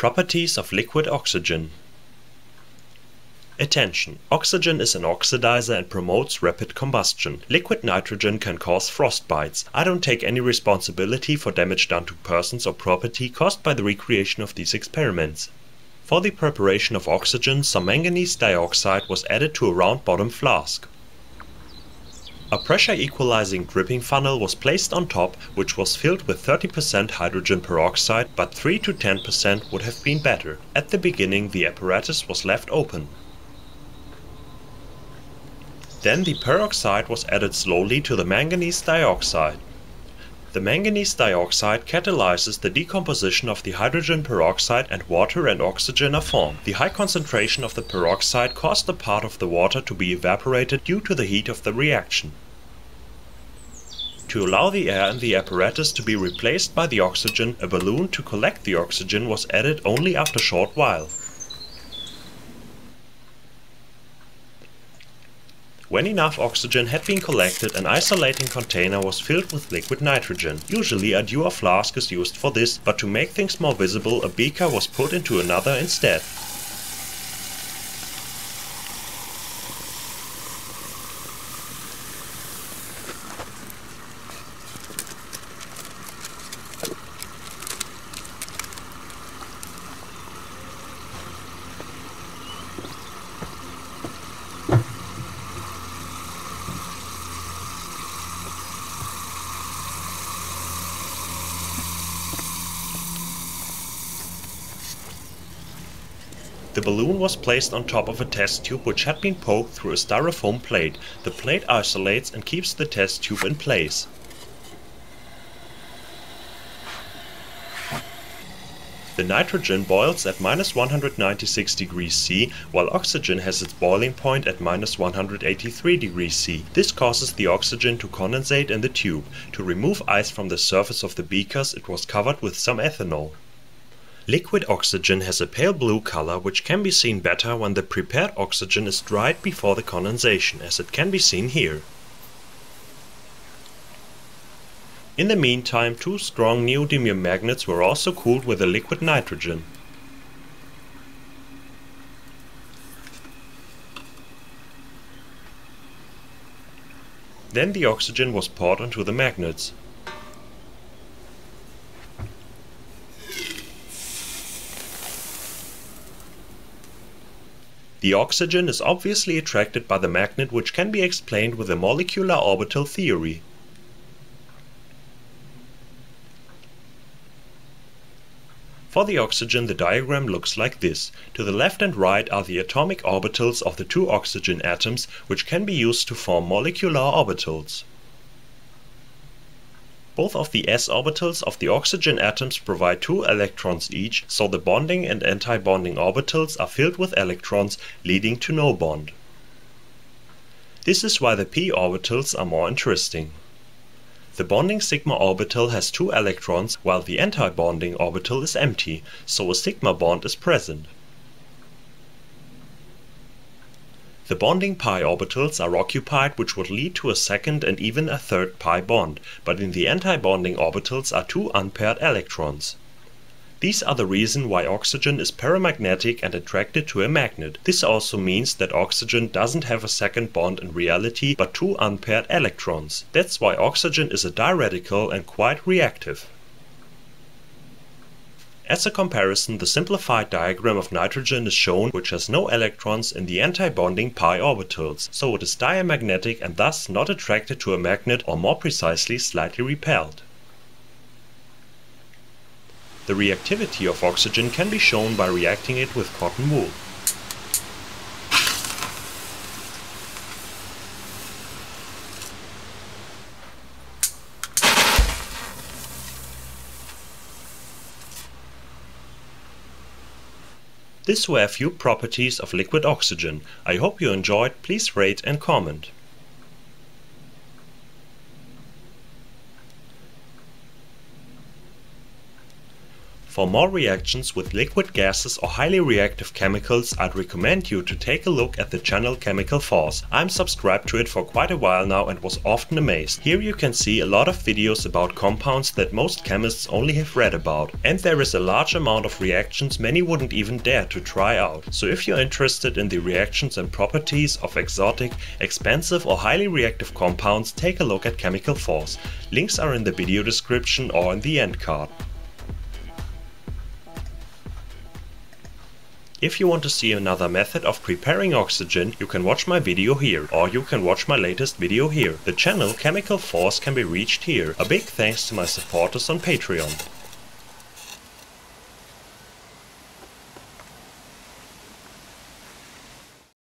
Properties of liquid oxygen Attention! Oxygen is an oxidizer and promotes rapid combustion. Liquid nitrogen can cause frostbites. I don't take any responsibility for damage done to persons or property caused by the recreation of these experiments. For the preparation of oxygen, some manganese dioxide was added to a round bottom flask. A pressure equalizing dripping funnel was placed on top which was filled with 30% hydrogen peroxide but 3 to 10% would have been better. At the beginning the apparatus was left open. Then the peroxide was added slowly to the manganese dioxide. The manganese dioxide catalyzes the decomposition of the hydrogen peroxide and water and oxygen are formed. The high concentration of the peroxide caused a part of the water to be evaporated due to the heat of the reaction. To allow the air in the apparatus to be replaced by the oxygen, a balloon to collect the oxygen was added only after a short while. When enough oxygen had been collected, an isolating container was filled with liquid nitrogen. Usually a dewar flask is used for this, but to make things more visible, a beaker was put into another instead. The balloon was placed on top of a test tube which had been poked through a styrofoam plate. The plate isolates and keeps the test tube in place. The nitrogen boils at minus 196 degrees C, while oxygen has its boiling point at minus 183 degrees C. This causes the oxygen to condensate in the tube. To remove ice from the surface of the beakers it was covered with some ethanol. Liquid oxygen has a pale blue color which can be seen better when the prepared oxygen is dried before the condensation, as it can be seen here. In the meantime, two strong neodymium magnets were also cooled with the liquid nitrogen. Then the oxygen was poured onto the magnets. The oxygen is obviously attracted by the magnet which can be explained with the molecular orbital theory. For the oxygen the diagram looks like this. To the left and right are the atomic orbitals of the two oxygen atoms which can be used to form molecular orbitals. Both of the s orbitals of the oxygen atoms provide two electrons each, so the bonding and anti-bonding orbitals are filled with electrons, leading to no bond. This is why the p orbitals are more interesting. The bonding sigma orbital has two electrons, while the anti-bonding orbital is empty, so a sigma bond is present. The bonding pi orbitals are occupied which would lead to a second and even a third pi bond, but in the anti-bonding orbitals are two unpaired electrons. These are the reason why oxygen is paramagnetic and attracted to a magnet. This also means that oxygen doesn't have a second bond in reality but two unpaired electrons. That's why oxygen is a diradical and quite reactive. As a comparison, the simplified diagram of nitrogen is shown which has no electrons in the anti-bonding pi orbitals, so it is diamagnetic and thus not attracted to a magnet or more precisely slightly repelled. The reactivity of oxygen can be shown by reacting it with cotton wool. This were a few properties of liquid oxygen. I hope you enjoyed. Please rate and comment. For more reactions with liquid gases or highly reactive chemicals I'd recommend you to take a look at the channel Chemical Force. I'm subscribed to it for quite a while now and was often amazed. Here you can see a lot of videos about compounds that most chemists only have read about. And there is a large amount of reactions many wouldn't even dare to try out. So if you're interested in the reactions and properties of exotic, expensive or highly reactive compounds take a look at Chemical Force. Links are in the video description or in the end card. If you want to see another method of preparing oxygen, you can watch my video here, or you can watch my latest video here. The channel Chemical Force can be reached here. A big thanks to my supporters on Patreon.